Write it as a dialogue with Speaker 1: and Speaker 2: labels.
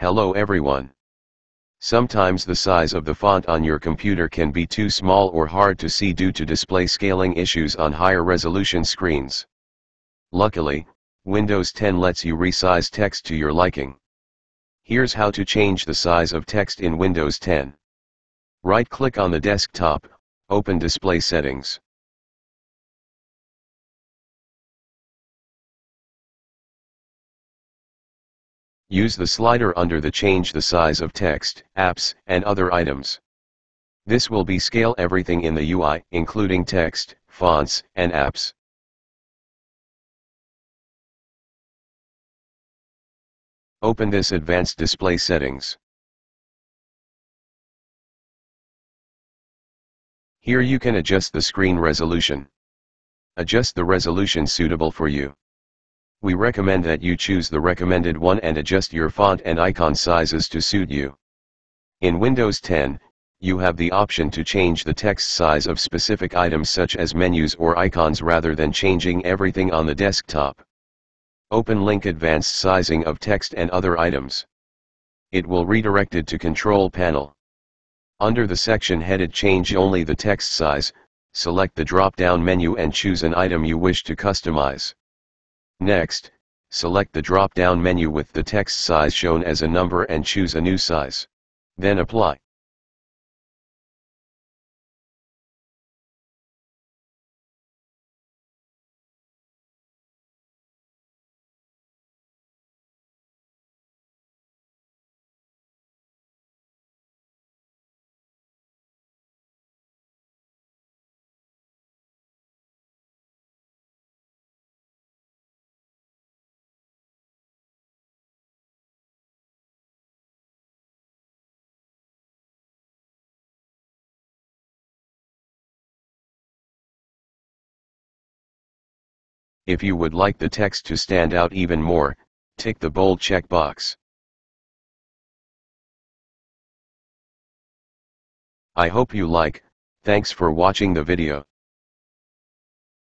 Speaker 1: Hello everyone. Sometimes the size of the font on your computer can be too small or hard to see due to display scaling issues on higher resolution screens. Luckily, Windows 10 lets you resize text to your liking. Here's how to change the size of text in Windows 10. Right-click on the desktop, open Display Settings. Use the slider under the Change the size of text, apps, and other items. This will be scale everything in the UI, including text, fonts, and apps. Open this advanced display settings. Here you can adjust the screen resolution. Adjust the resolution suitable for you. We recommend that you choose the recommended one and adjust your font and icon sizes to suit you. In Windows 10, you have the option to change the text size of specific items such as menus or icons rather than changing everything on the desktop. Open link advanced sizing of text and other items. It will redirect redirected to control panel. Under the section headed change only the text size, select the drop-down menu and choose an item you wish to customize. Next, select the drop-down menu with the text size shown as a number and choose a new size. Then apply. If you would like the text to stand out even more, tick the bold checkbox. I hope you like, thanks for watching the video.